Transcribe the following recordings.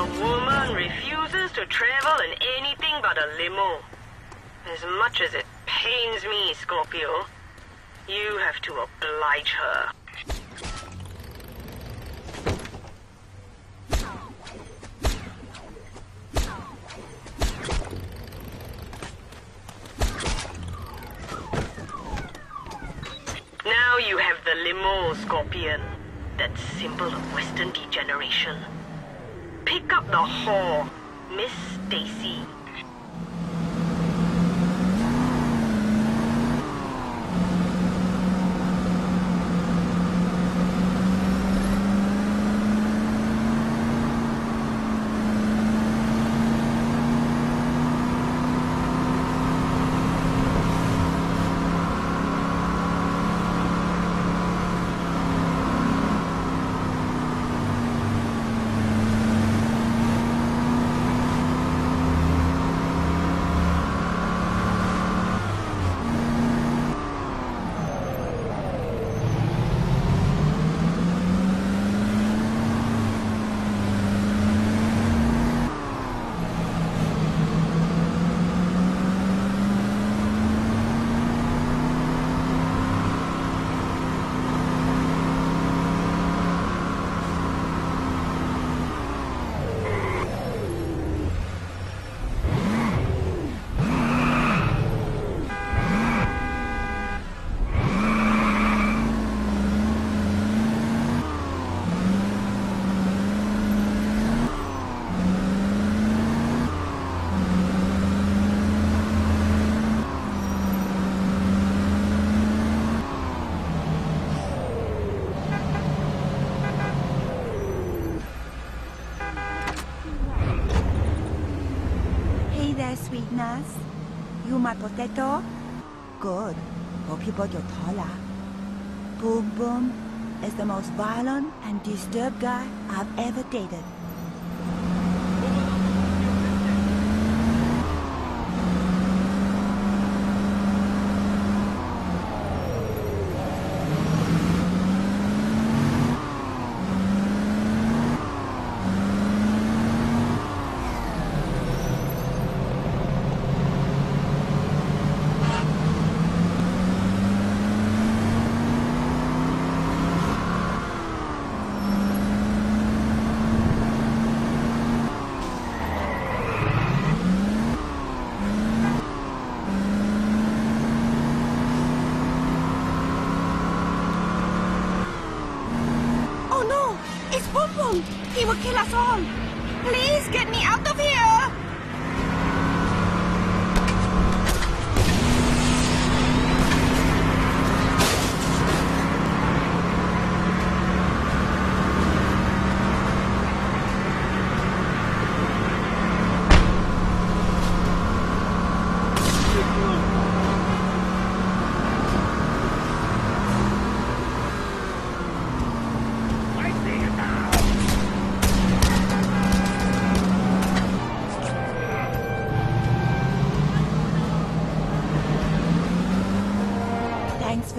A woman refuses to travel in anything but a limo. As much as it pains me, Scorpio, you have to oblige her. Now you have the limo, Scorpion. That symbol of Western degeneration. Up the hall, Miss Stacy. You my potato? Good. Hope you got your taller. Boom Boom is the most violent and disturbed guy I've ever dated. Oh no! It's Boom Boom! He will kill us all! Please get me out of here!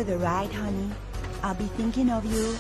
For the ride, honey. I'll be thinking of you.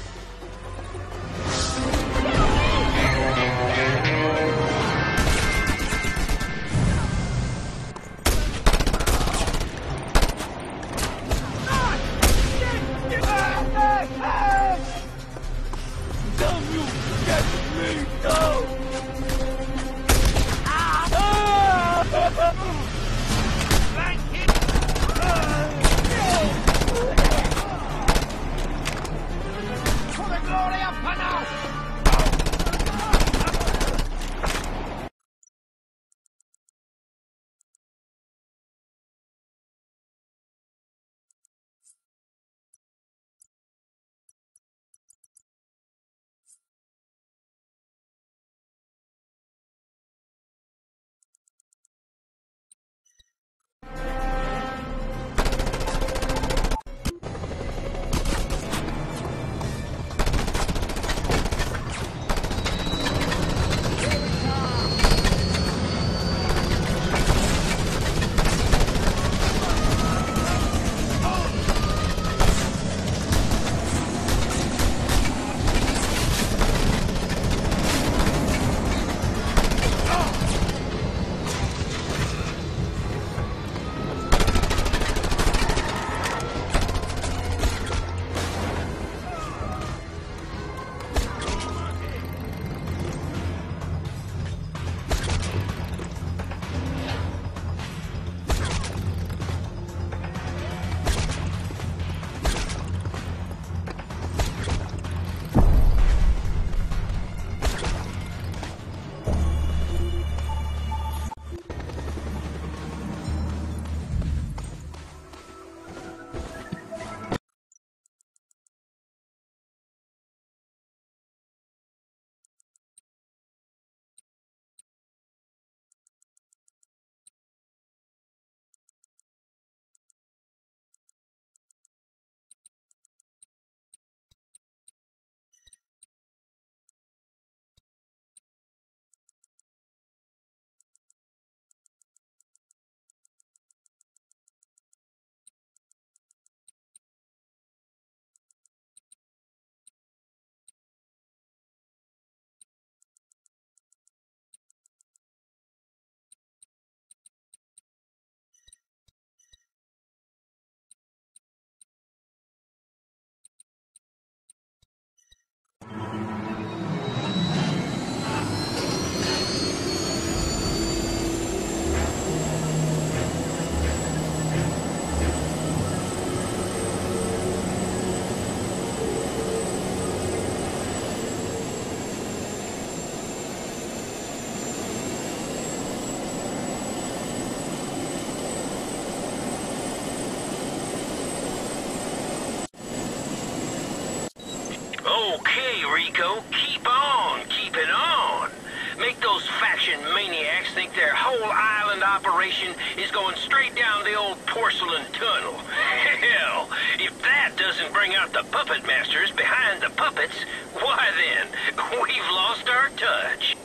Rico. Keep on, keeping on. Make those faction maniacs think their whole island operation is going straight down the old porcelain tunnel. Hell, if that doesn't bring out the puppet masters behind the puppets, why then, we've lost our touch.